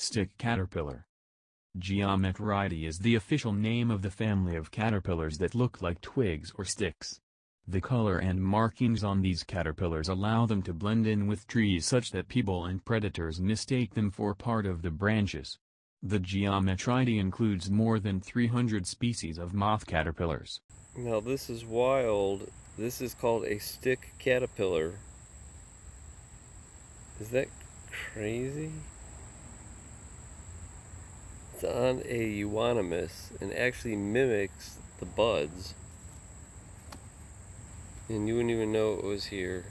stick caterpillar. Geometridae is the official name of the family of caterpillars that look like twigs or sticks. The color and markings on these caterpillars allow them to blend in with trees such that people and predators mistake them for part of the branches. The Geometridae includes more than 300 species of moth caterpillars. Now this is wild. This is called a stick caterpillar. Is that crazy? it's on a euonymus and actually mimics the buds. And you wouldn't even know it was here.